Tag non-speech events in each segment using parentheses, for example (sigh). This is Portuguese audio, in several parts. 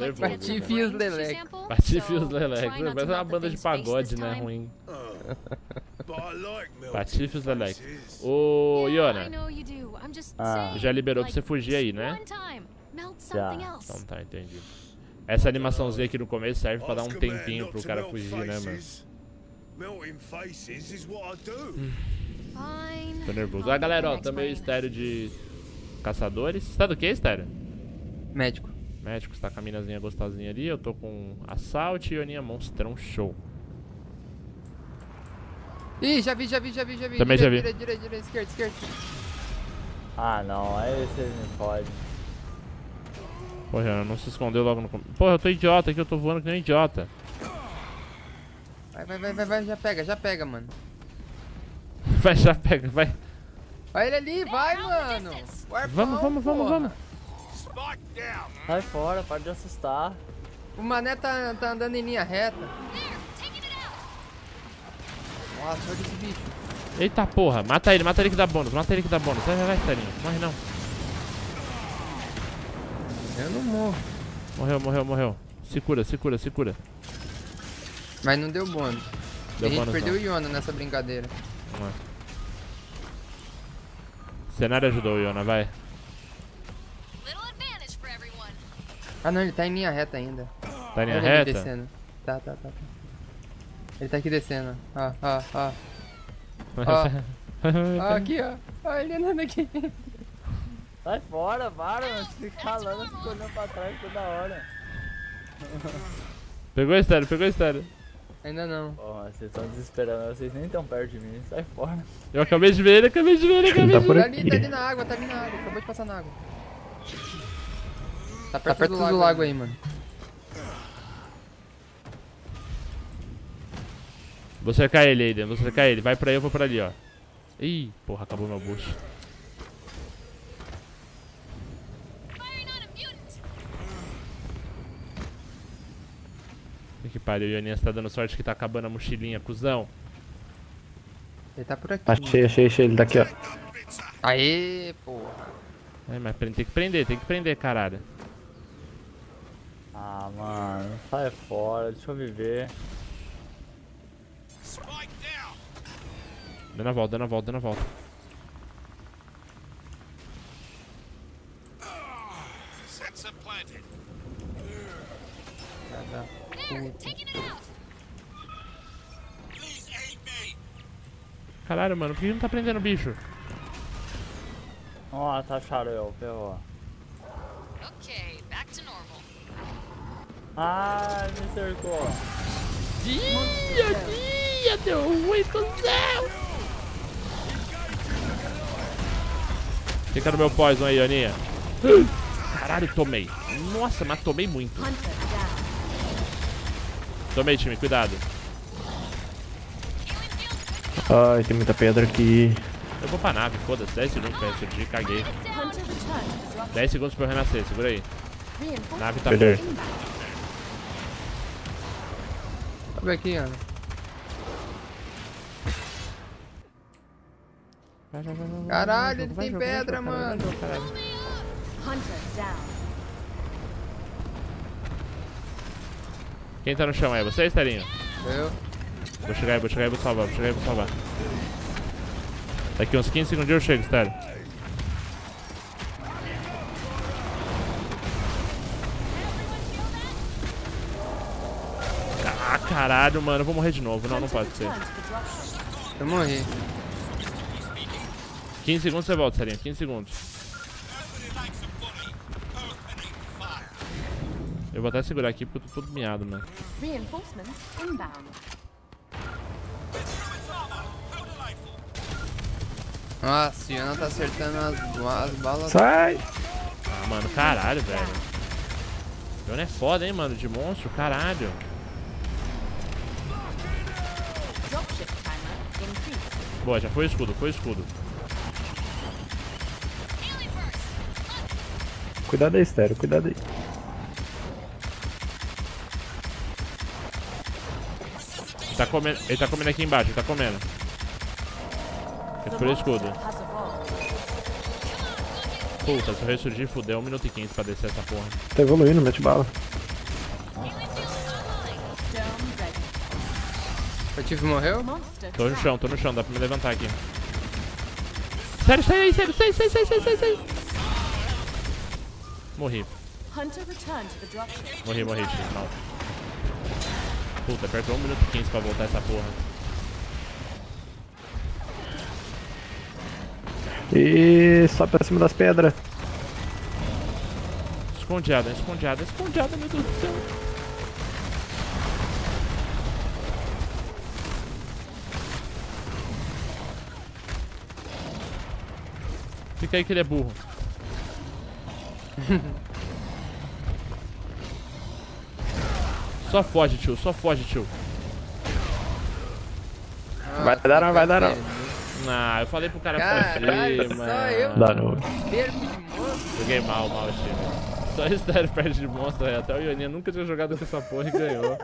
nervoso. Patife e os Lelex. Patife e os Lelex. Parece uma banda de pagode, né? Ruim. Patife e os Lelex. Ô, Iona. Ah. Já liberou pra você fugir aí, né? Já. Então tá, entendi. Essa animaçãozinha aqui no começo serve pra dar um tempinho pro cara fugir, né, mano? Tô nervoso. Ah, galera, ó, também o estéreo de caçadores. Você tá do que, estéreo? Médico. Médico, você tá com a minazinha gostosinha ali. Eu tô com Assault e Ioninha Monstrão Show. Ih, já vi, já vi, já vi, já vi. Também já vi. Direita, direita, direita, esquerda, esquerda. Ah, não. Aí vocês me fodem. Porra, não se escondeu logo no começo. Porra, eu tô idiota aqui, eu tô voando que nem um idiota. Vai, vai, vai, vai, vai, já pega, já pega, mano. (laughs) Vai, já pega, vai. Vai ele ali, vai, mano. Vamos, vamos, vamos, vamos. Sai fora, para de assustar. O mané tá, tá andando em linha reta. Nossa, olha esse bicho. Eita porra, mata ele, mata ele que dá bônus, mata ele que dá bônus. Vai, vai, vai, Esterinho. Morre não. Eu não morro. Morreu, morreu, morreu. Se cura, se cura, se cura. Mas não deu bônus. Deu a gente bônus, perdeu não. o Iona nessa brincadeira. Vamos lá. O cenário ajudou, Iona, vai. Ah não, ele tá em linha reta ainda. Tá em linha ele reta? descendo. Tá, tá, tá. tá. Ele tá aqui descendo. Ó, ó, ó. Ó, (laughs) aqui, ó. Ó, ele andando aqui. Sai fora, para, mano. Fica calando, fica olhando pra trás toda hora. (laughs) Pegou o estéreo, pegou o estéreo. Ainda não. Porra, vocês estão desesperando, vocês nem estão perto de mim. Sai fora. Eu acabei de ver ele, acabei de ver ele, acabei de Tá ver ali, tá ali na água, tá ali na água. Acabou de passar na água. Tá perto, do, lago, aí, mano. Vou cercar ele, Aiden, vou cercar ele. Vai pra aí, eu vou pra ali, ó. Ih, porra, acabou meu boost. Que pariu, o Ioninha, você tá dando sorte que tá acabando a mochilinha, cuzão. Ele tá por aqui. Achei, achei, achei. Ele tá aqui, ó. Aê, porra. É, mas tem que prender, tem que prender, caralho. Ah, mano. Sai fora, deixa eu viver. Dando a volta, dando a volta, dando a volta. Planted. Caralho, mano, por que não tá prendendo o bicho? Nossa, acharam eu, ferrou. Normal. Ai, me cercou. Dia, dia, deu ruim, cuzão! Fica no meu poison aí, Ioninha. Caralho, tomei. Nossa, mas tomei muito. Tomei, time, cuidado. Ai, tem muita pedra aqui. Eu vou pra nave, foda-se. 10 segundos pra ressurgir, caguei. 10 segundos pra eu renascer, segura aí. Nave tá Beleza. full. Sobe aqui, Ana. Vai, vai, vai, vai, vai, Caralho, vai, ele vai, tem vai, vai, pedra, vai, vai, mano. vai. Quem tá no chão aí? Você, Estelinho? Eu. Vou chegar aí, vou chegar aí, vou salvar, vou chegar aí, vou salvar. Daqui uns 15 segundos eu chego, Estélio. Ah, caralho, mano, eu vou morrer de novo. Não, não pode ser. Eu morri. 15 segundos você volta, Estelinho, 15 segundos. Eu vou até segurar aqui porque eu tô todo miado, mano. Nossa, o Iona tá acertando as, as balas. Sai! Ah, mano, caralho, velho. Johnny é foda, hein, mano, de monstro, caralho. Boa, já foi o escudo, foi o escudo. Cuidado aí, Estéreo, cuidado aí. Ele tá comendo, ele tá comendo aqui embaixo, ele tá comendo. Foi o escudo. Puta, se eu ressurgir, fudeu 1 minuto e 15 pra descer essa porra. Tá evoluindo, mete bala. O Tiff morreu? Monster Tô no chão, tô no chão, dá pra me levantar aqui. Sério, sai aí, sério, sai, sai, sai, sai, sai, sai. Morri, Hunter returned to the dropship. morri, morri, tio, mal. Puta, apertou 1 minuto e 15 pra voltar essa porra. E sobe pra cima das pedras. Escondeada, escondeada, escondeada, meu Deus do céu. Fica aí que ele é burro. Só foge, tio, só foge, tio. Vai dar não, vai dar não. Ah, eu falei pro cara Caralho, fugir, só mano. eu. Dá não. Perco de monstro. Joguei mal, mal, time. Só estéreo (laughs) perde de monstro, é. até o Ioninha nunca tinha jogado com essa porra e ganhou.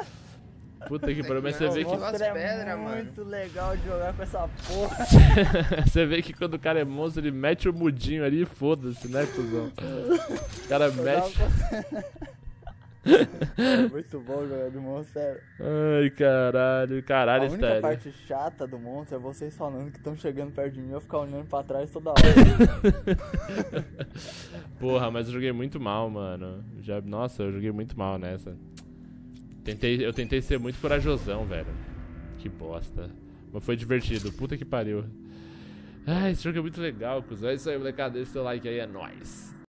Puta que pariu, mas você vê que. Nossa, Monstro é pedra, mano. muito legal de jogar com essa porra. (laughs) Você vê que quando o cara é monstro, ele mete o mudinho ali e foda-se, né, cuzão? O cara mete. (laughs) É muito bom jogar de monstro, sério. Ai, caralho, A caralho, única estéreo. parte chata do monstro é vocês falando que estão chegando perto de mim e eu ficar olhando pra trás toda hora. (laughs) Porra, mas eu joguei muito mal, mano. Já, nossa, eu joguei muito mal nessa. Tentei, eu tentei ser muito corajosão, velho. Que bosta. Mas foi divertido, puta que pariu. Ai, esse jogo é muito legal, cuzão. É isso aí, molecada. Deixa o seu like aí, é nóis.